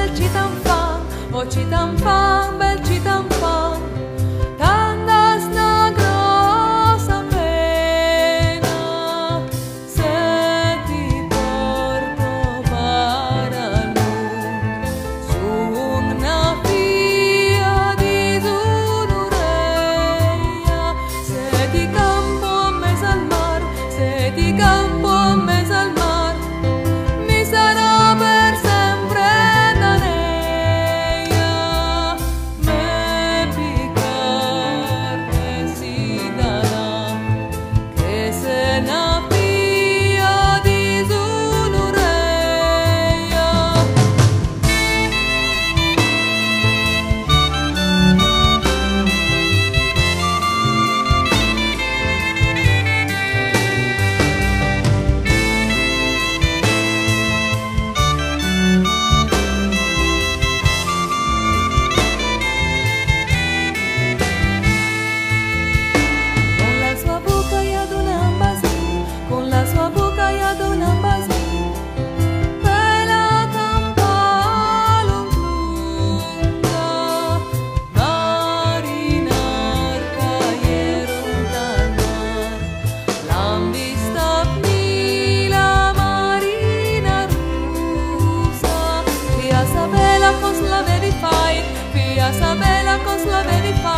我吹弹缝，我吹弹缝，我吹弹缝。la la con sua